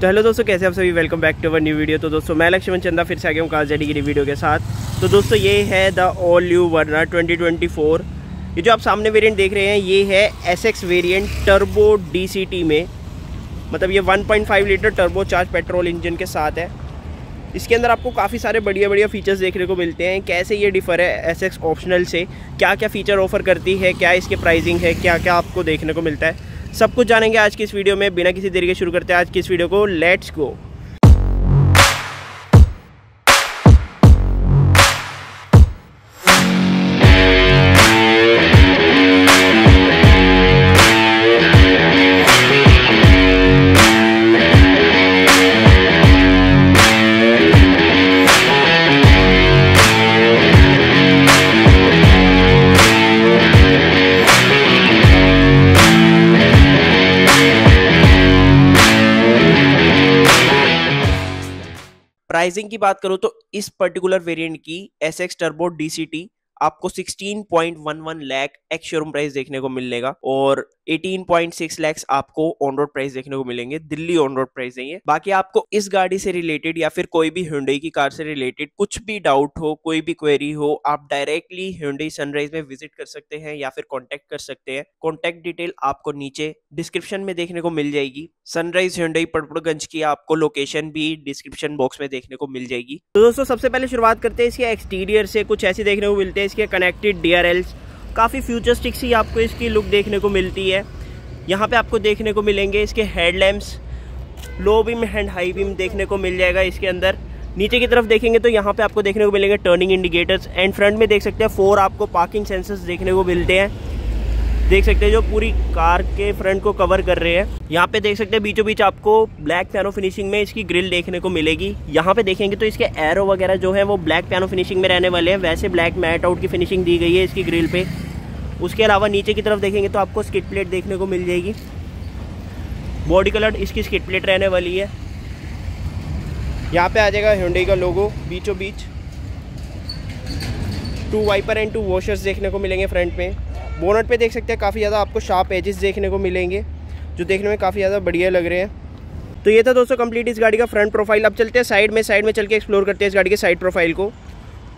तो हेलो दोस्तों, कैसे आप सभी? Welcome back to our new video तो दोस्तों, मैं लक्ष्मण चंदा, फिर से आ गया हूँ कार जेडी की वीडियो के साथ। तो दोस्तों, ये है द ऑल न्यू वर्ना 2024 ये जो आप सामने वेरिएंट देख रहे हैं, ये है S X variant turbo DCT में। मतलब ये 1.5 litre turbo charge petrol engine के साथ है। इसके अंदर आपको काफ़ी सारे बढ़िया बढ़िया फीचर्स देखने को मिलते हैं। कैसे ये डिफ़र है एस एक्स ऑप्शनल से? क्या क्या फ़ीचर ऑफ़र करती है? क्या इसके प्राइसिंग है? क्या क्या आपको देखने को मिलता है? सब कुछ जानेंगे आज की इस वीडियो में। बिना किसी देरी के शुरू करते हैं आज की इस वीडियो को। लेट्स गो प्राइसिंग की बात करो तो इस पर्टिकुलर वेरिएंट की एस एक्स टर्बो डीसीटी आपको 16.11 लाख एक्स शोरूम प्राइस देखने को मिलेगा और 18.6 लैक्स आपको ऑन रोड प्राइस देखने को मिलेंगे। दिल्ली ऑन रोड प्राइस नहीं है बाकी आपको इस गाड़ी से रिलेटेड या फिर कोई भी हिंडई की कार से रिलेटेड कुछ भी डाउट हो, कोई भी क्वेरी हो, आप डायरेक्टली हिंडई सनराइज में विज़िट कर सकते हैं या फिर कॉन्टेक्ट कर सकते हैं। कॉन्टेक्ट डिटेल आपको नीचे डिस्क्रिप्शन में देखने को मिल जाएगी। सनराइज हिंडई पड़पड़गंज की आपको लोकेशन भी डिस्क्रिप्शन बॉक्स में देखने को मिल जाएगी। तो दोस्तों, सबसे पहले शुरुआत करते हैं इसके एक्सटीरियर से। कुछ ऐसे देखने को मिलते हैं, इसके कनेक्टेड डी काफ़ी फ्यूचरिस्टिक सी आपको इसकी लुक देखने को मिलती है। यहाँ पे आपको देखने को मिलेंगे इसके headlamps low beam and high beam देखने को मिल जाएगा इसके अंदर। नीचे की तरफ़ देखेंगे तो यहाँ पे आपको देखने को मिलेंगे टर्निंग इंडिकेटर्स एंड फ्रंट में देख सकते हैं फोर आपको पार्किंग सेंसर्स देखने को मिलते हैं। देख सकते हैं जो पूरी कार के फ्रंट को कवर कर रहे हैं। यहाँ पे देख सकते हैं बीचों बीच आपको ब्लैक पियानो फिनिशिंग में इसकी ग्रिल देखने को मिलेगी। यहाँ पे देखेंगे तो इसके एरो वगैरह जो है वो ब्लैक पियानो फिनिशिंग में रहने वाले हैं। वैसे ब्लैक मैट आउट की फिनिशिंग दी गई है इसकी ग्रिल पे। उसके अलावा नीचे की तरफ़ देखेंगे तो आपको स्किट प्लेट देखने को मिल जाएगी। बॉडी कलर इसकी स्किट प्लेट रहने वाली है। यहाँ पे आ जाएगा हिंडई का लोगो बीचों बीच। Two wiper and two washers देखने को मिलेंगे फ्रंट में। बोनट पे देख सकते हैं, काफ़ी ज़्यादा आपको शार्प एजेस देखने को मिलेंगे, जो देखने में काफ़ी ज़्यादा बढ़िया लग रहे हैं। तो ये था दोस्तों कंप्लीट इस गाड़ी का फ्रंट प्रोफ़ाइल अब चलते हैं साइड में साइड में चल के एक्सप्लोर करते हैं इस गाड़ी के साइड प्रोफ़ाइल को।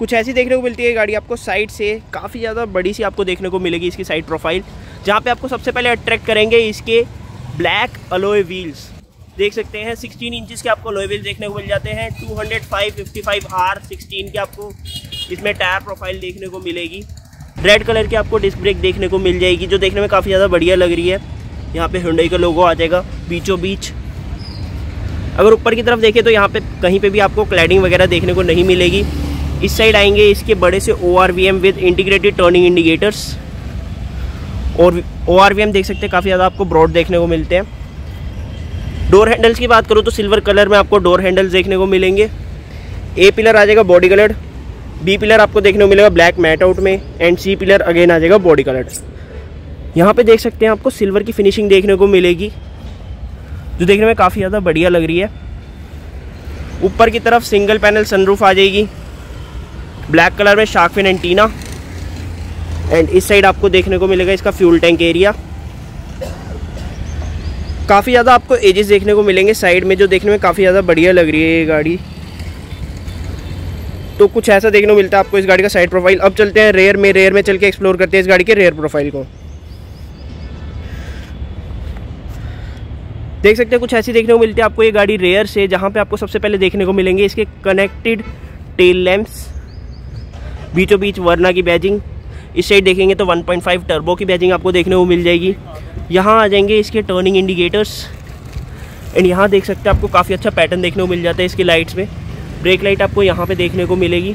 कुछ ऐसी देखने को मिलती है गाड़ी आपको साइड से काफ़ी ज़्यादा बड़ी सी आपको देखने को मिलेगी इसकी साइड प्रोफ़ाइल जहाँ पे आपको सबसे पहले अट्रैक्ट करेंगे इसके ब्लैक अलोए व्हील्स देख सकते हैं 16 इंचज़ के आपको अलोए व्हील्स देखने को मिल जाते हैं 205 55 आर 16 के आपको इसमें टायर प्रोफ़ाइल देखने को मिलेगी। रेड कलर की आपको डिस्क ब्रेक देखने को मिल जाएगी, जो देखने में काफ़ी ज़्यादा बढ़िया लग रही है। यहाँ पे हुंडई का लोगो आ जाएगा बीचों बीच अगर ऊपर की तरफ़ देखें तो यहाँ पे कहीं पे भी आपको क्लैडिंग वगैरह देखने को नहीं मिलेगी। इस साइड आएँगे इसके बड़े से O R V M with integrated turning indicators और ओ आर वी एम देख सकते हैं, काफ़ी ज़्यादा आपको ब्रॉड देखने को मिलते हैं। डोर हैंडल्स की बात करूँ तो सिल्वर कलर में आपको डोर हैंडल्स देखने को मिलेंगे। ए पिलर आ जाएगा बॉडी कलर बी पिलर आपको देखने को मिलेगा ब्लैक मैट आउट में एंड सी पिलर अगेन आ जाएगा बॉडी कलर यहाँ पे देख सकते हैं आपको सिल्वर की फिनिशिंग देखने को मिलेगी, जो देखने में काफ़ी ज़्यादा बढ़िया लग रही है। ऊपर की तरफ़ सिंगल पैनल सनरूफ आ जाएगी। ब्लैक कलर में शार्कफिन एंटीना। एंड इस साइड आपको देखने को मिलेगा इसका फ्यूल टैंक एरिया काफ़ी ज़्यादा आपको एजेस देखने को मिलेंगे साइड में, जो देखने में काफ़ी ज़्यादा बढ़िया लग रही है ये गाड़ी। तो कुछ ऐसा देखने को मिलता है आपको इस गाड़ी का साइड प्रोफ़ाइल अब चलते हैं रेयर में रेयर में चल के एक्सप्लोर करते हैं इस गाड़ी के रेयर प्रोफ़ाइल को। देख सकते हैं कुछ ऐसी देखने को मिलती है आपको ये गाड़ी रेयर से, जहाँ पे आपको सबसे पहले देखने को मिलेंगे इसके कनेक्टेड टेल लैम्प्स बीचों बीच वर्ना की बैजिंग इस साइड देखेंगे तो 1.5 टर्बो की बैजिंग आपको देखने को मिल जाएगी। यहाँ आ जाएँगे इसके टर्निंग इंडिकेटर्स एंड यहाँ देख सकते हैं आपको काफ़ी अच्छा पैटर्न देखने को मिल जाता है इसकी लाइट्स में। ब्रेक लाइट आपको यहाँ पे देखने को मिलेगी।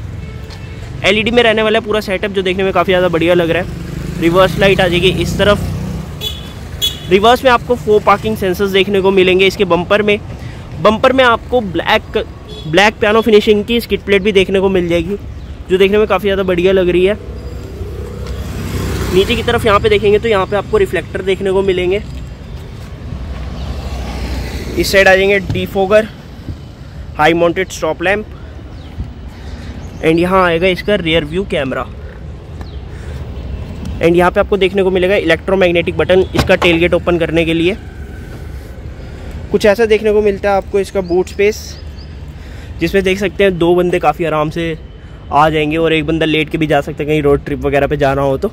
एलईडी में रहने वाला पूरा सेटअप जो देखने में काफ़ी ज़्यादा बढ़िया लग रहा है। रिवर्स लाइट आ जाएगी इस तरफ़। रिवर्स में आपको फोर पार्किंग सेंसर्स देखने को मिलेंगे इसके बम्पर में। बम्पर में आपको ब्लैक ब्लैक पियानो फिनिशिंग की स्किट प्लेट भी देखने को मिल जाएगी। जो देखने में काफ़ी ज़्यादा बढ़िया लग रही है। नीचे की तरफ़ यहाँ पे देखेंगे तो यहाँ पे आपको रिफ्लेक्टर देखने को मिलेंगे। इस साइड आ जाएँगे defogger high mounted stop lamp and यहाँ आएगा इसका रियर व्यू कैमरा एंड यहाँ पे आपको देखने को मिलेगा इलेक्ट्रोमैग्नेटिक बटन इसका टेल गेट ओपन करने के लिए। कुछ ऐसा देखने को मिलता है आपको इसका बूट स्पेस जिसमें देख सकते हैं दो बंदे काफ़ी आराम से आ जाएँगे और एक बंदा लेट के भी जा सकता है कहीं रोड ट्रिप वगैरह पे जाना हो तो।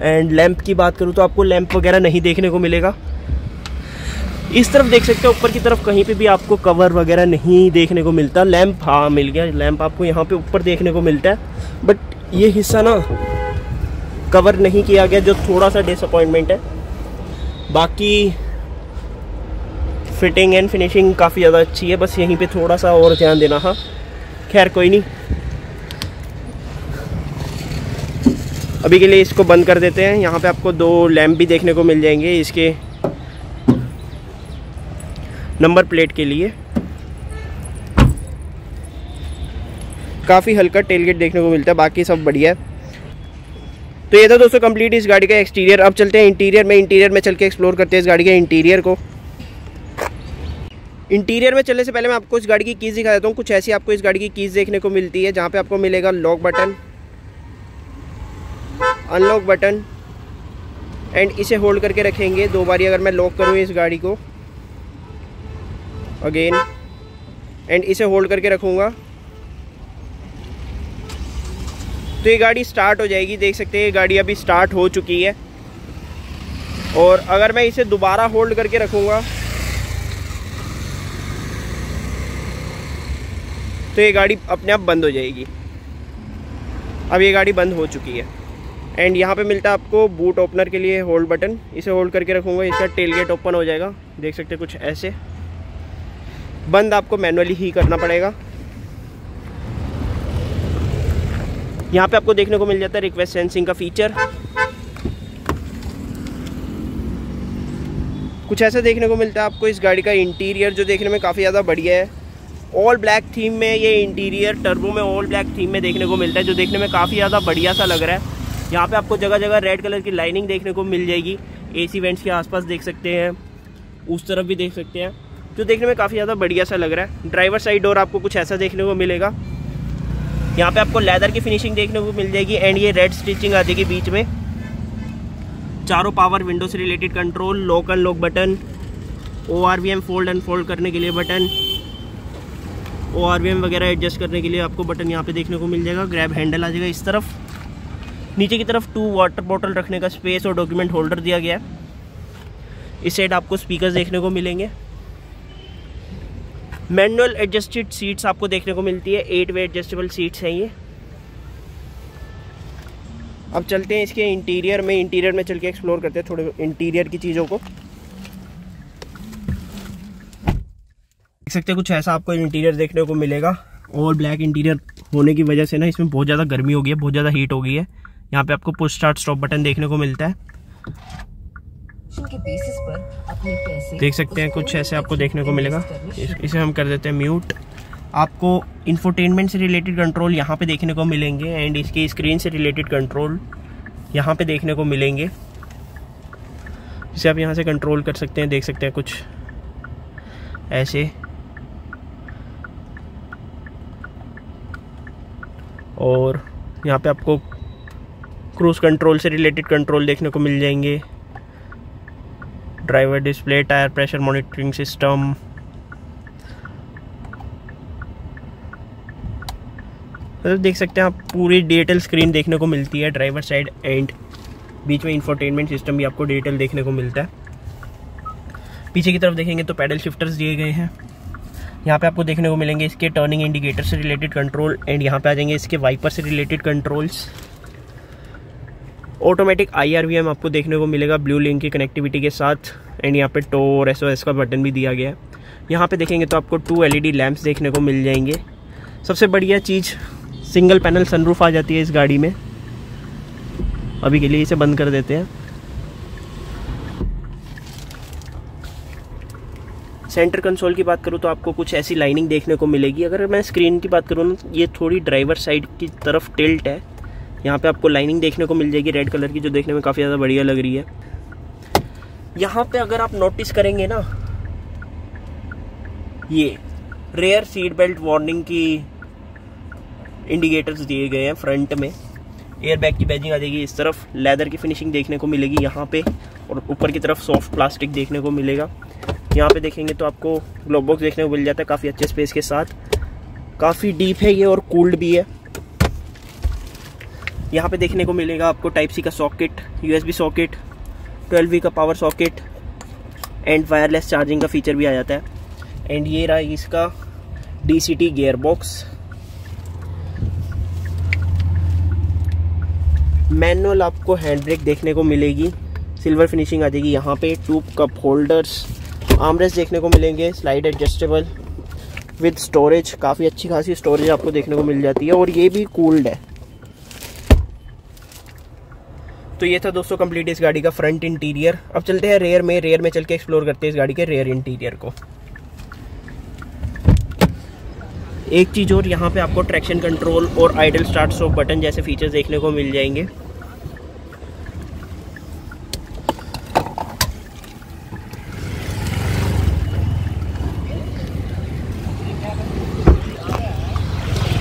एंड लैंप की बात करूँ तो आपको लैंप वगैरह नहीं देखने को मिलेगा। इस तरफ़ देख सकते हैं, ऊपर की तरफ़ कहीं पे भी आपको कवर वगैरह नहीं देखने को मिलता। लैंप हाँ मिल गया। लैंप आपको यहाँ पे ऊपर देखने को मिलता है। बट ये हिस्सा ना कवर नहीं किया गया, जो थोड़ा सा डिसअपॉइंटमेंट है। बाकी फिटिंग एंड फिनिशिंग काफ़ी ज़्यादा अच्छी है। बस यहीं पे थोड़ा सा और ध्यान देना हाँ। खैर, कोई नहीं। अभी के लिए इसको बंद कर देते हैं। यहाँ पे आपको दो लैम्प भी देखने को मिल जाएँगे इसके नंबर प्लेट के लिए। काफ़ी हल्का टेलगेट देखने को मिलता है, बाकी सब बढ़िया है। तो ये था दोस्तों कंप्लीट इस गाड़ी का एक्सटीरियर अब चलते हैं इंटीरियर में। इंटीरियर में चल के एक्सप्लोर करते हैं इस गाड़ी के इंटीरियर को। इंटीरियर में चलने से पहले मैं आपको इस गाड़ी की कीज़ दिखा देता हूँ। कुछ ऐसी आपको इस गाड़ी की कीज़ देखने को मिलती है, जहाँ पे आपको मिलेगा lock button unlock button and इसे होल्ड करके रखेंगे। दो बारी अगर मैं लॉक करूँ इस गाड़ी को। अगेन एंड इसे होल्ड करके रखूँगा। तो ये गाड़ी स्टार्ट हो जाएगी। देख सकते हैं, ये गाड़ी अभी स्टार्ट हो चुकी है। और अगर मैं इसे दोबारा होल्ड करके रखूँगा तो ये गाड़ी अपने आप बंद हो जाएगी। अब ये गाड़ी बंद हो चुकी है। एंड यहाँ पे मिलता है आपको बूट ओपनर के लिए होल्ड बटन इसे होल्ड करके रखूँगा, इसका टेल गेट ओपन हो जाएगा। देख सकते हैं कुछ ऐसे। बंद आपको मैनुअली ही करना पड़ेगा। यहाँ पे आपको देखने को मिल जाता है रिक्वेस्ट सेंसिंग का फीचर कुछ ऐसा देखने को मिलता है आपको इस गाड़ी का इंटीरियर जो देखने में काफ़ी ज़्यादा बढ़िया है। ऑल ब्लैक थीम में ये इंटीरियर टर्बो में ऑल ब्लैक थीम में देखने को मिलता है, जो देखने में काफ़ी ज़्यादा बढ़िया सा लग रहा है। यहाँ पे आपको जगह जगह रेड कलर की लाइनिंग देखने को मिल जाएगी। एसी वेंट्स के आसपास देख सकते हैं। उस तरफ़ भी देख सकते हैं। जो देखने में काफ़ी ज़्यादा बढ़िया सा लग रहा है। ड्राइवर साइड डोर आपको कुछ ऐसा देखने को मिलेगा। यहाँ पे आपको लेदर की फिनिशिंग देखने को मिल जाएगी एंड ये रेड स्टिचिंग आ जाएगी बीच में। चारों पावर विंडो से related control lock and lock button O R V M fold and fold करने के लिए button O R V M वगैरह एडजस्ट करने के लिए आपको बटन यहाँ पे देखने को मिल जाएगा। ग्रैब हैंडल आ जाएगा इस तरफ़। नीचे की तरफ़ टू वाटर बॉटल रखने का स्पेस और डॉक्यूमेंट होल्डर दिया गया है। इस साइड आपको स्पीकर देखने को मिलेंगे। मैनुअल एडजस्टेड सीट्स आपको देखने को मिलती है। एट वे एडजस्टेबल सीट्स हैं ये। अब चलते हैं इसके इंटीरियर में। इंटीरियर में चल के एक्सप्लोर करते हैं थोड़े इंटीरियर की चीज़ों को। देख सकते हैं कुछ ऐसा आपको इंटीरियर देखने को मिलेगा। और ब्लैक इंटीरियर होने की वजह से ना इसमें बहुत ज़्यादा गर्मी हो गई है, बहुत ज़्यादा हीट हो गई है। यहाँ पे आपको पुश स्टार्ट स्टॉप बटन देखने को मिलता है। देख सकते हैं कुछ ऐसे आपको देखने को मिलेगा। इसे हम कर देते हैं म्यूट आपको इंफोटेनमेंट से रिलेटेड कंट्रोल यहाँ पे देखने को मिलेंगे एंड इसकी स्क्रीन से रिलेटेड कंट्रोल यहाँ पे देखने को मिलेंगे। जिसे आप यहाँ से कंट्रोल कर सकते हैं देख सकते हैं कुछ ऐसे। और यहाँ पे आपको क्रूज़ कंट्रोल से रिलेटेड कंट्रोल देखने को मिल जाएँगे। Driver display tyre pressure monitoring system मतलब देख सकते हैं आप पूरी डिजिटल स्क्रीन देखने को मिलती है ड्राइवर साइड एंड बीच में इंफोटेनमेंट सिस्टम भी आपको डिजिटल देखने को मिलता है। पीछे की तरफ़ देखेंगे तो पैडल शिफ्टर्स दिए गए हैं। यहाँ पे आपको देखने को मिलेंगे इसके टर्निंग इंडिकेटर से रिलेटेड कंट्रोल एंड यहाँ पे आ जाएँगे इसके वाइपर से रिलेटेड कंट्रोल्स ऑटोमेटिक आईआरवीएम आपको देखने को मिलेगा ब्लू लिंक की कनेक्टिविटी के साथ एंड यहाँ पे टो और एस का बटन भी दिया गया है। यहाँ पे देखेंगे तो आपको टू एलईडी लैंप्स देखने को मिल जाएँगे। सबसे बढ़िया चीज़ सिंगल पैनल सनरूफ आ जाती है इस गाड़ी में। अभी के लिए इसे बंद कर देते हैं। सेंटर कंसोल की बात करूँ तो आपको कुछ ऐसी लाइनिंग देखने को मिलेगी। अगर मैं स्क्रीन की बात करूँ ना, ये थोड़ी ड्राइवर साइड की तरफ़ टिल्ट है। यहाँ पे आपको लाइनिंग देखने को मिल जाएगी रेड कलर की, जो देखने में काफ़ी ज़्यादा बढ़िया लग रही है। यहाँ पे अगर आप नोटिस करेंगे ना, ये रेयर सीट बेल्ट वार्निंग की इंडिकेटर्स दिए गए हैं फ्रंट में। एयर बैग की बैजिंग आ जाएगी इस तरफ़ लेदर की फिनिशिंग देखने को मिलेगी यहाँ पे, और ऊपर की तरफ़ सॉफ्ट प्लास्टिक देखने को मिलेगा। यहाँ पे देखेंगे तो आपको ग्लोब बॉक्स देखने को मिल जाता है काफ़ी अच्छे स्पेस के साथ। काफ़ी डीप है ये और कूल्ड भी है। यहाँ पे देखने को मिलेगा आपको टाइप सी का सॉकेट यूएसबी सॉकेट 12 का power socket and wireless charging का फीचर भी आ जाता है। एंड ये रहा इसका D C T box manual आपको हैंड ब्रेक देखने को मिलेगी। सिल्वर फिनिशिंग आ जाएगी यहाँ पे। टूब कप होल्डर्स आमरेस देखने को मिलेंगे। स्लाइड एडजस्टेबल विद स्टोरेज काफ़ी अच्छी खासी स्टोरेज आपको देखने को मिल जाती है। और ये भी कूल्ड है। तो ये था दोस्तों कंप्लीट इस गाड़ी का फ्रंट इंटीरियर अब चलते हैं रेयर में। रेयर में चल के एक्सप्लोर करते हैं इस गाड़ी के रेयर इंटीरियर को। एक चीज़ और यहाँ पे आपको ट्रैक्शन कंट्रोल और आइडल स्टार्ट स्टॉप बटन जैसे फीचर्स देखने को मिल जाएँगे।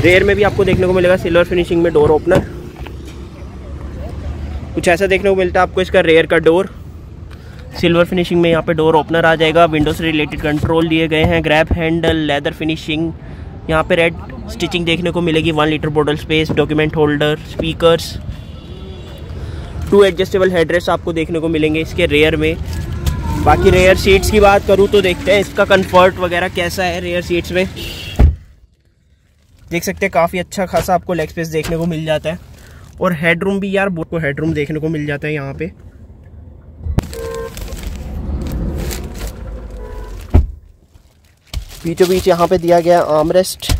रेयर में भी आपको देखने को मिलेगा सिल्वर फिनिशिंग में डोर ओपनर कुछ ऐसा देखने को मिलता है आपको इसका रेयर का डोर सिल्वर फिनिशिंग में यहाँ पे डोर ओपनर आ जाएगा। विंडो से रिलेटेड कंट्रोल दिए गए हैं। ग्रैब हैंडल लेदर फिनिशिंग यहाँ पे रेड स्टिचिंग देखने को मिलेगी। One litre bottle space document holder speakers two adjustable headrest आपको देखने को मिलेंगे इसके रेयर में। बाकी रेयर सीट्स की बात करूँ तो देखते हैं इसका कंफर्ट वगैरह कैसा है रेयर सीट्स में। देख सकते हैं, काफ़ी अच्छा खासा आपको लेग स्पेस देखने को मिल जाता है। और हेडरूम भी यार को हेडरूम देखने को मिल जाता है यहाँ पे। बीचों बीच यहाँ पे दिया गया आर्मरेस्ट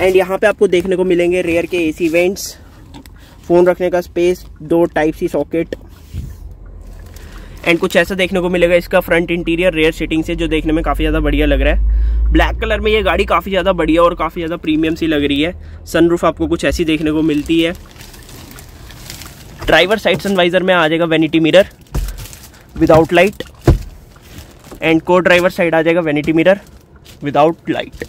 एंड यहाँ पे आपको देखने को मिलेंगे रेयर के एसी वेंट्स फ़ोन रखने का स्पेस दो टाइप सी सॉकेट एंड कुछ ऐसा देखने को मिलेगा, इसका फ्रंट इंटीरियर रेयर सीटिंग से, जो देखने में काफ़ी ज़्यादा बढ़िया लग रहा है। ब्लैक कलर में ये गाड़ी काफ़ी ज़्यादा बढ़िया और काफ़ी ज़्यादा प्रीमियम सी लग रही है। सनरूफ आपको कुछ ऐसी देखने को मिलती है। ड्राइवर साइड सनवाइजर में आ जाएगा vanity mirror without light and codriver side आ जाएगा vanity mirror without light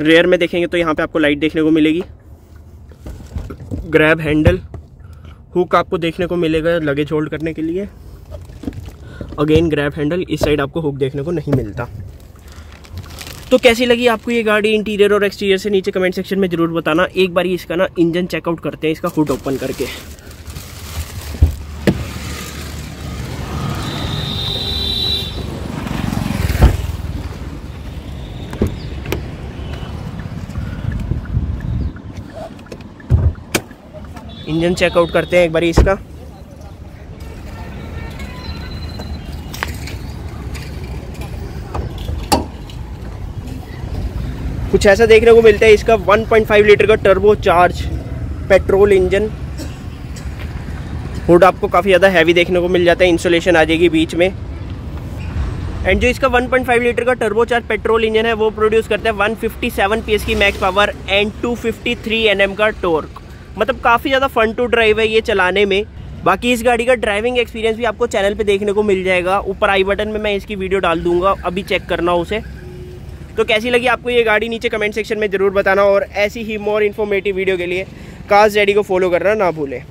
rear में देखेंगे तो यहाँ पे आपको लाइट देखने को मिलेगी। ग्रैब हैंडल हुक आपको देखने को मिलेगा लगेज होल्ड करने के लिए। अगेन ग्रैब हैंडल इस साइड आपको हुक देखने को नहीं मिलता। तो कैसी लगी आपको ये गाड़ी इंटीरियर और एक्सटीरियर से नीचे कमेंट सेक्शन में ज़रूर बताना। एक बार इसका ना इंजन चेकआउट करते हैं, इसका हुड ओपन करके। इंजन चेकआउट करते हैं एक बार इसका। कुछ ऐसा देखने को मिलता है इसका 1.5 लीटर का turbo charge petrol engine hood आपको काफ़ी ज़्यादा हैवी देखने को मिल जाता है इंसुलेशन आ जाएगी बीच में। एंड जो इसका 1.5 लीटर का टर्बो चार्ज पेट्रोल इंजन है, वो प्रोड्यूस करता है 157 पीएस की मैक्स पावर एंड 253 एनएम का टोर्क मतलब काफ़ी ज़्यादा फन टू ड्राइव है ये चलाने में। बाकी इस गाड़ी का ड्राइविंग एक्सपीरियंस भी आपको चैनल पे देखने को मिल जाएगा। ऊपर आई बटन में मैं इसकी वीडियो डाल दूँगा, अभी चेक करना उसे। तो कैसी लगी आपको ये गाड़ी, नीचे कमेंट सेक्शन में ज़रूर बताना और ऐसी ही मोर इन्फॉर्मेटिव वीडियो के लिए कास्ट डैडी को फॉलो करना ना भूलें।